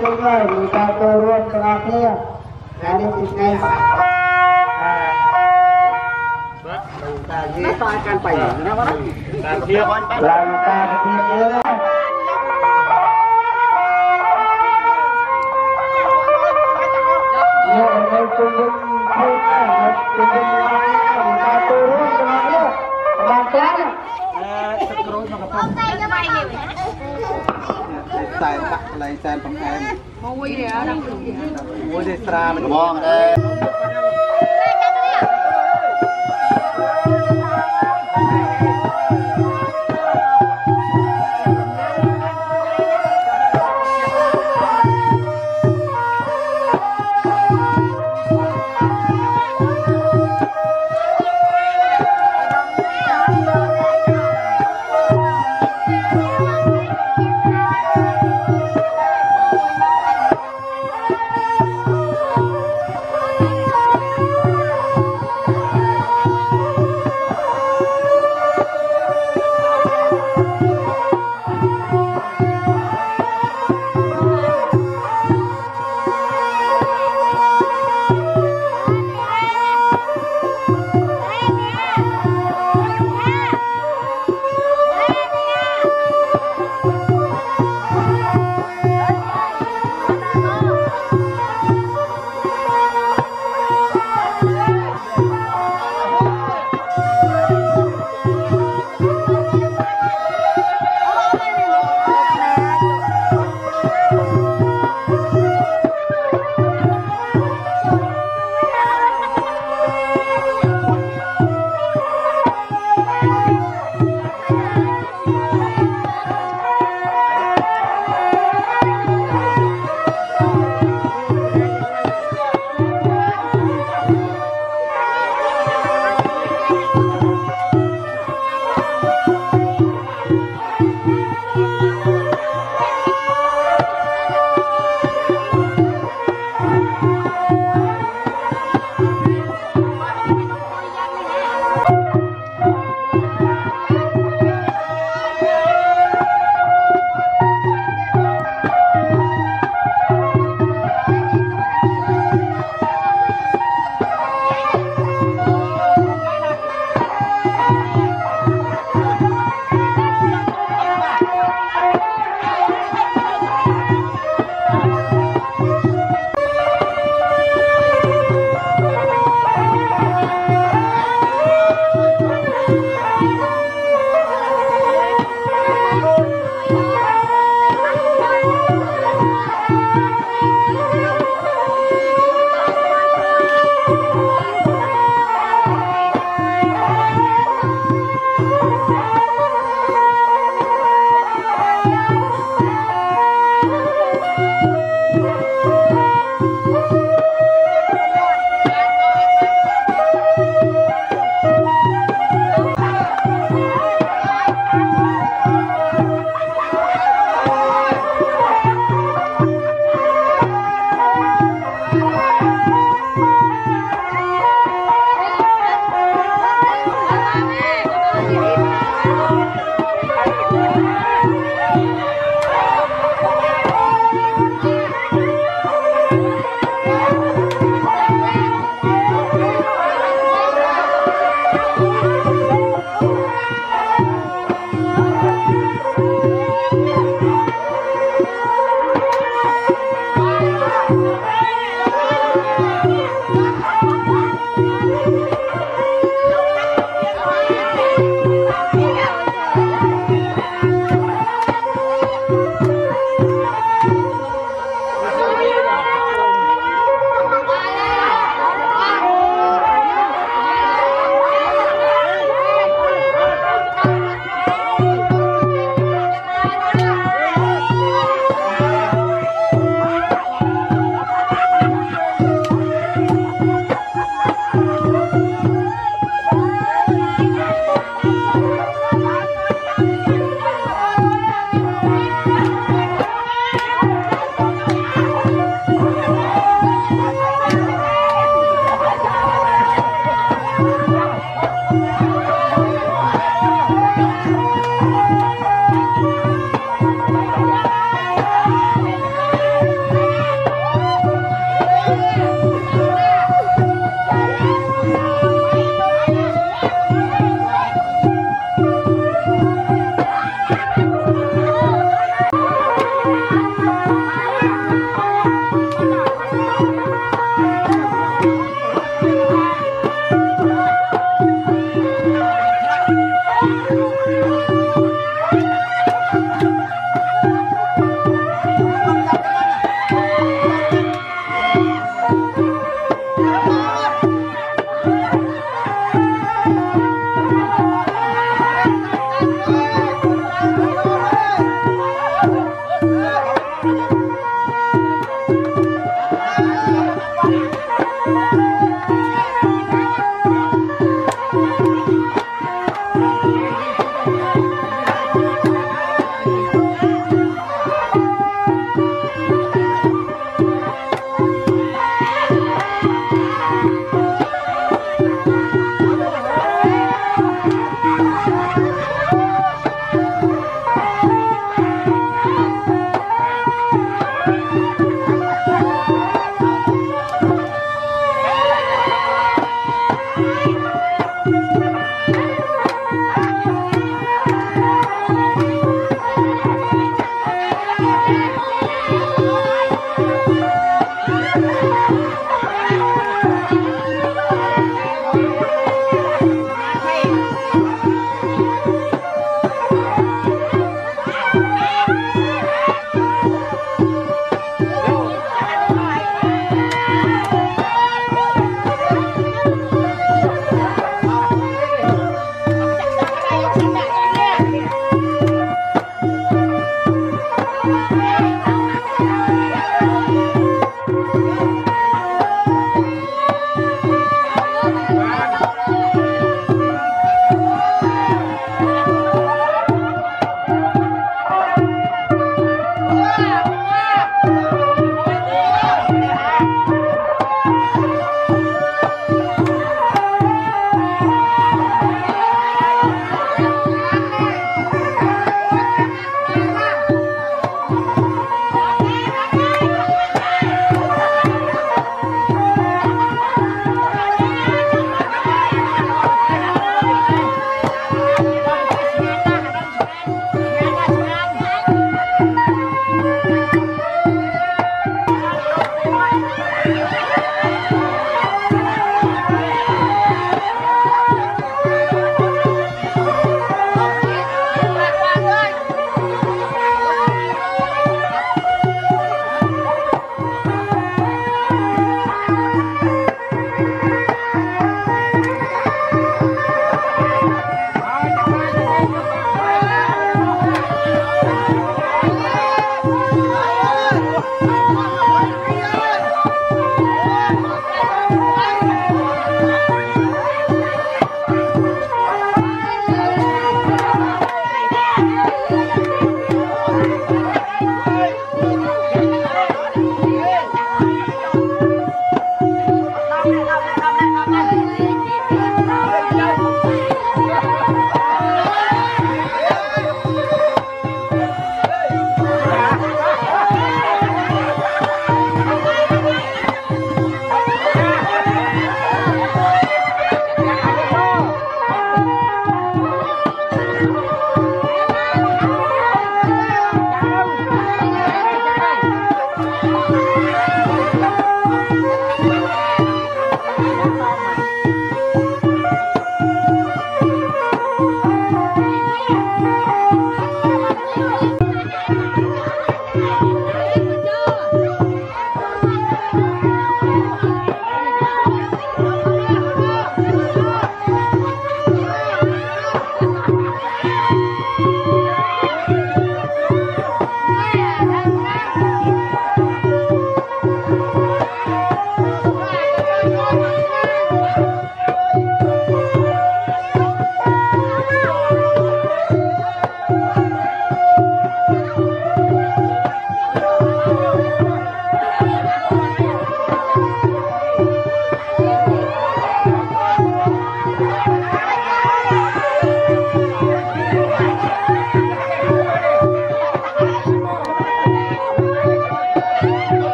juga bisa turun terakhir dari Sydney. Lantai kiri. Mau deh, iya. seram. Ngomong. Eh.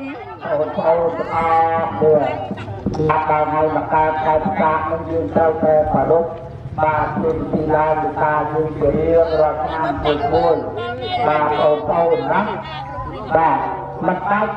នអូនអូនអរមួយអាដល់ហើយមកកើតខែផ្សាកនឹងយើងត្រូវតែប្ររពបាទជាទីឡានការយើងជារៀងរាល់ឆ្នាំមួយមួយបាទអូនអូនណាបាទមិនដាច់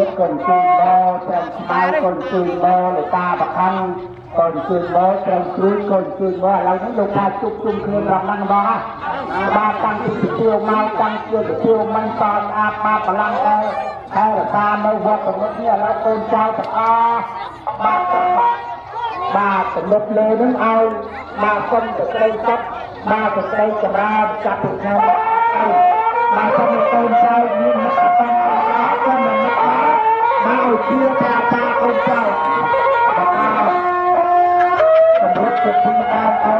តាប្រធានកូនជួយមកត្រឹមស្មៅកូនជួយមកលោកតាប្រខំកូនជួយមកត្រឹមជួយកូនជួយមកឥឡូវនេះលោកតាជុំជុំគ្នារាប់ហ្នឹងបងណាបាទតាំងពីទទួលមកតាំងពីទទួលមិនតស្អាតបាទបលាំងដែរហើយរកានៅវត្តមុខនេះឥឡូវកូនចៅទាំងអស់បាទបាទបាទទំនុកលើនឹងឲ្យបាទសុំតែក្តីចិត្តបាទតែក្តីចម្រើនចាប់ពីថ្ងៃនេះបាទសូមកូនចៅមានមិត្តភា ជឿថាតាកូនចៅបាទសម្រាប់ពិធីតាមអរគុណ